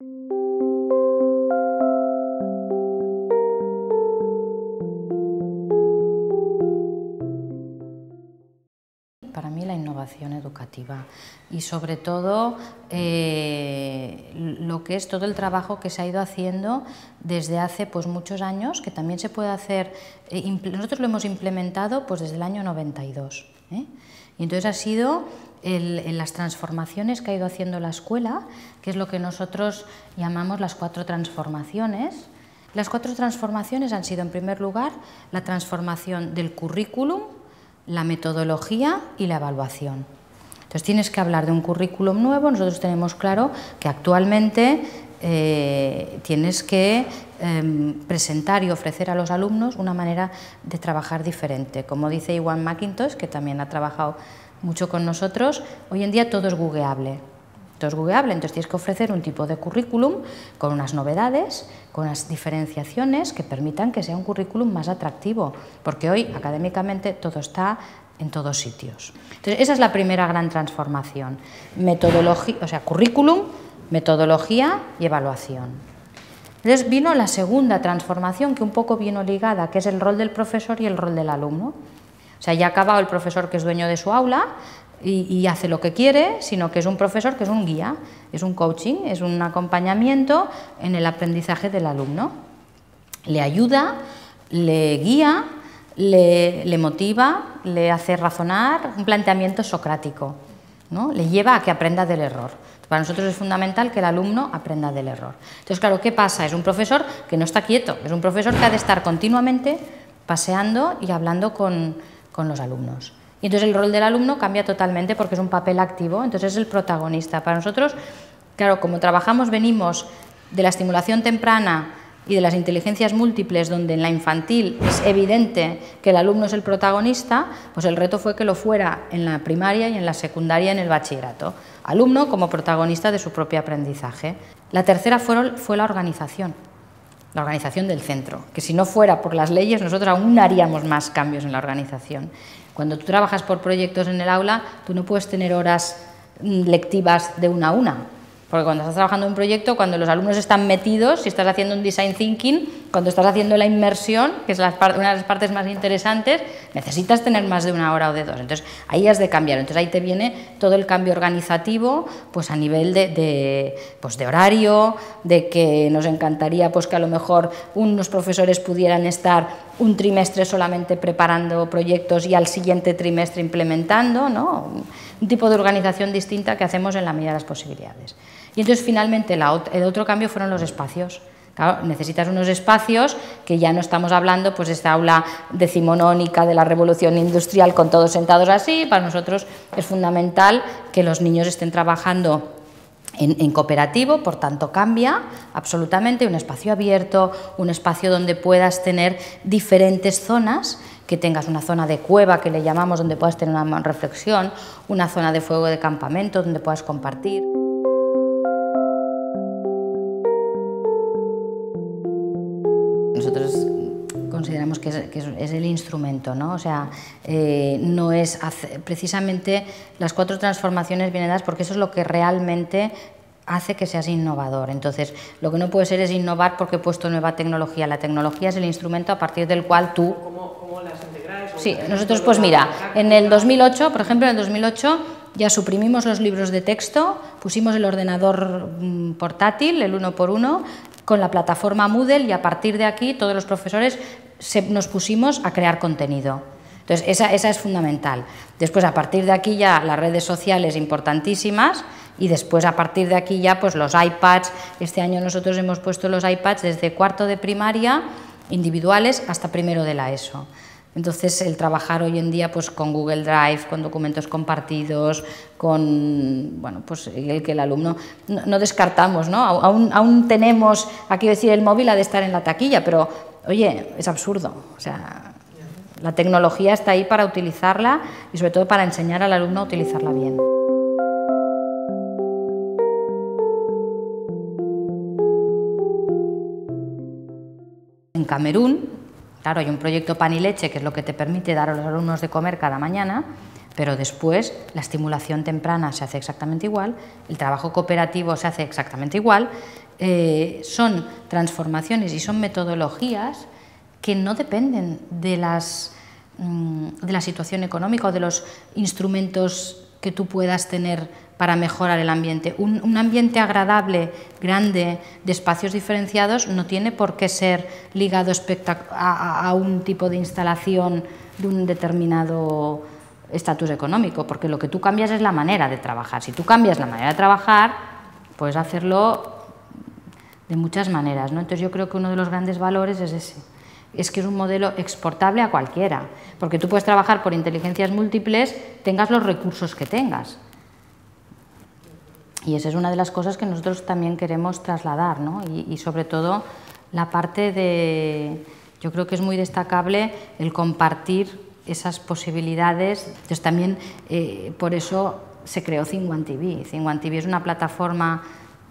Para mí la innovación educativa y sobre todo eh, lo que es todo el trabajo que se ha ido haciendo desde hace pues, muchos años, que también se puede hacer, eh, nosotros lo hemos implementado pues, desde el año 92. ¿eh? Y entonces ha sido en las transformaciones que ha ido haciendo la escuela, que es lo que nosotros llamamos las cuatro transformaciones. Las cuatro transformaciones han sido, en primer lugar, la transformación del currículum, la metodología y la evaluación. Entonces tienes que hablar de un currículum nuevo, nosotros tenemos claro que actualmente eh, tienes que em, presentar y ofrecer a los alumnos una manera de trabajar diferente. Como dice Iwan McIntosh, que también ha trabajado mucho con nosotros, hoy en día todo es googleable. Todo es googleable, entonces tienes que ofrecer un tipo de currículum con unas novedades, con unas diferenciaciones que permitan que sea un currículum más atractivo, porque hoy académicamente todo está en todos sitios. Entonces, esa es la primera gran transformación, metodología, o sea, currículum, metodología y evaluación. Entonces vino la segunda transformación que un poco vino ligada, que es el rol del profesor y el rol del alumno. O sea, ya ha acabado el profesor que es dueño de su aula, y, hace lo que quiere, sino que es un profesor que es un guía, es un coaching, es un acompañamiento en el aprendizaje del alumno. Le ayuda, le guía, le, motiva, le hace razonar, un planteamiento socrático, ¿no? le lleva a que aprenda del error. Para nosotros es fundamental que el alumno aprenda del error. Entonces, claro, ¿qué pasa? Es un profesor que no está quieto, es un profesor que ha de estar continuamente paseando y hablando con los alumnos. Y entonces el rol del alumno cambia totalmente porque es un papel activo, entonces es el protagonista. Para nosotros, claro, como trabajamos, venimos de la estimulación temprana y de las inteligencias múltiples, donde en la infantil es evidente que el alumno es el protagonista, pues el reto fue que lo fuera en la primaria y en la secundaria en el bachillerato. Alumno como protagonista de su propio aprendizaje. La tercera fue, fue la organización, la organización del centro, que si no fuera por las leyes nosotros aún haríamos más cambios en la organización. Cuando tú trabajas por proyectos en el aula, tú no puedes tener horas mm, lectivas de una a una, porque cuando estás trabajando en un proyecto, cuando los alumnos están metidos, si estás haciendo un design thinking, cuando estás haciendo la inmersión, que es una de las partes más interesantes, necesitas tener más de una hora o de dos. Entonces ahí has de cambiar. Entonces ahí te viene todo el cambio organizativo, pues a nivel de, pues de horario, de que nos encantaría pues que a lo mejor unos profesores pudieran estar un trimestre solamente preparando proyectos y al siguiente trimestre implementando, ¿no? un tipo de organización distinta que hacemos en la medida de las posibilidades. Y entonces finalmente el otro cambio fueron los espacios. necesitas unos espacios que ya no estamos hablando, pues esta aula decimonónica de la revolución industrial con todos sentados así, para nosotros es fundamental que los niños estén trabajando en, en, cooperativo, por tanto cambia absolutamente un espacio abierto, un espacio donde puedas tener diferentes zonas, que tengas una zona de cueva que le llamamos donde puedas tener una reflexión, una zona de fuego de campamento donde puedas compartir. Consideramos que es, el instrumento, ¿no? O sea, eh, no es precisamente las cuatro transformaciones vienen dadas porque eso es lo que realmente hace que seas innovador. Entonces, lo que no puede ser es innovar porque he puesto nueva tecnología. La tecnología es el instrumento a partir del cual tú... ¿Cómo, cómo las integráis? Sí, nosotros pues mira, en el 2008, por ejemplo, en el 2008 ya suprimimos los libros de texto, pusimos el ordenador mm, portátil, el uno por uno, con la plataforma Moodle y a partir de aquí todos los profesores nos pusimos a crear contenido. Entonces, esa, esa es fundamental. Después, a partir de aquí ya las redes sociales importantísimas y después a partir de aquí ya pues los iPads. Este año nosotros hemos puesto los iPads desde cuarto de primaria individuales hasta primero de la ESO. Entonces, el trabajar hoy en día pues, con Google Drive, con documentos compartidos, con bueno, pues, el que el alumno no, descartamos, ¿no? Aún, tenemos, aquí decir, el móvil ha de estar en la taquilla, pero oye, es absurdo. O sea, la tecnología está ahí para utilizarla y sobre todo para enseñar al alumno a utilizarla bien. En Camerún Claro, hay un proyecto pan y leche que es lo que te permite dar a los alumnos de comer cada mañana, pero después la estimulación temprana se hace exactamente igual, el trabajo cooperativo se hace exactamente igual, eh, son transformaciones y son metodologías que no dependen de, las, mm, de la situación económica o de los instrumentos que tú puedas tener para mejorar el ambiente. Un, ambiente agradable, grande, de espacios diferenciados, no tiene por qué ser ligado a, a un tipo de instalación de un determinado estatus económico, porque lo que tú cambias es la manera de trabajar. Si tú cambias la manera de trabajar, puedes hacerlo de muchas maneras. ¿no? Entonces yo creo que uno de los grandes valores es ese, es que es un modelo exportable a cualquiera, porque tú puedes trabajar por inteligencias múltiples, tengas los recursos que tengas. Y esa es una de las cosas que nosotros también queremos trasladar, ¿no? y, y sobre todo la parte de, yo creo que es muy destacable el compartir esas posibilidades. Entonces también eh, por eso se creó One TV. TV es una plataforma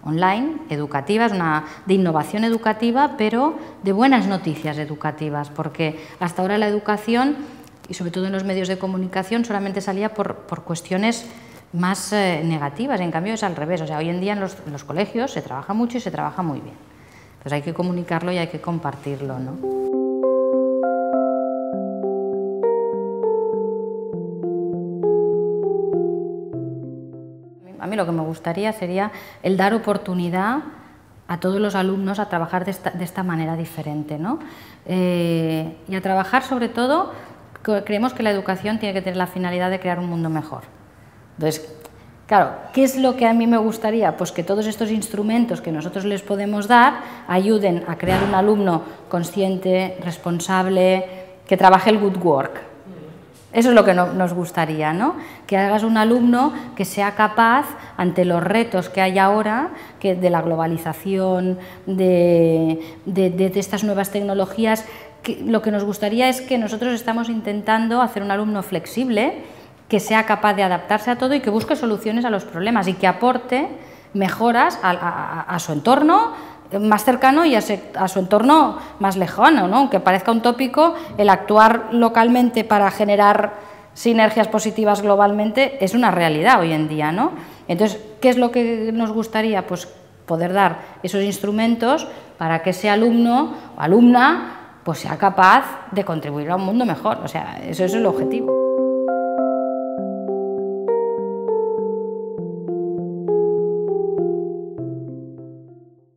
online, educativa, es una de innovación educativa, pero de buenas noticias educativas, porque hasta ahora la educación, y sobre todo en los medios de comunicación, solamente salía por, por cuestiones más eh, negativas, en cambio es al revés, o sea, hoy en día en los, colegios se trabaja mucho y se trabaja muy bien. Entonces hay que comunicarlo y hay que compartirlo. ¿no? A mí lo que me gustaría sería el dar oportunidad a todos los alumnos a trabajar de esta, manera diferente. ¿no? Eh, y a trabajar sobre todo, creemos que la educación tiene que tener la finalidad de crear un mundo mejor. Entonces, claro, ¿qué es lo que a mí me gustaría? Pues que todos estos instrumentos que nosotros les podemos dar ayuden a crear un alumno consciente, responsable, que trabaje el good work. Eso es lo que nos gustaría, ¿no? que hagas un alumno que sea capaz, ante los retos que hay ahora, que de la globalización, de, estas nuevas tecnologías, lo que nos gustaría es que nosotros estamos intentando hacer un alumno flexible, que sea capaz de adaptarse a todo y que busque soluciones a los problemas y que aporte mejoras a su entorno, más cercano y a, su entorno más lejano, ¿no? aunque parezca un tópico, el actuar localmente para generar sinergias positivas globalmente es una realidad hoy en día. ¿no? Entonces, ¿qué es lo que nos gustaría? Pues poder dar esos instrumentos para que ese alumno o alumna pues sea capaz de contribuir a un mundo mejor. O sea, eso es el objetivo.